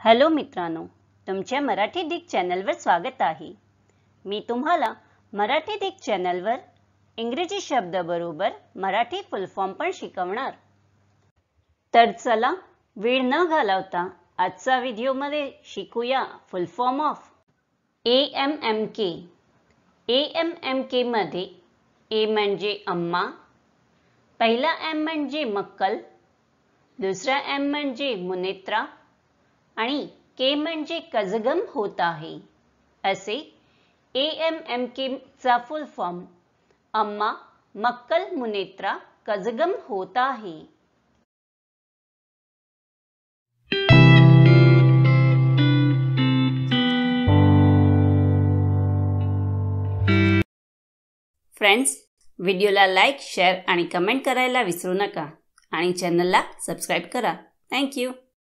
Hello मित्रांनो तुमच्या Marathi Dick चॅनलवर स्वागत आहे. मी तुम्हाला मराठी डिक चॅनलवर इंग्रजी शब्दाबरोबर मराठी फुल फॉर्म पण शिकवणार. तर चला वेळ न घालवता आजचा व्हिडिओमध्ये शिकूया full form of A M M K A M M केमध्ये ए म्हणजे अम्मा पहिला एम म्हणजे मक्कल दुसरा एम म्हणजे मुनेत्रा आणि के म्हणजे कजगम होत आहे. असे ए एम एम केचा फुल फॉर्म अम्मा मक्कल मुनेत्रा कजगम होत आहे. फ्रेंड्स व्हिडिओला लाईक शेअर आणि कमेंट करायला विसरू नका. आणि चॅनलला सबस्क्राईब करा. थँक्यू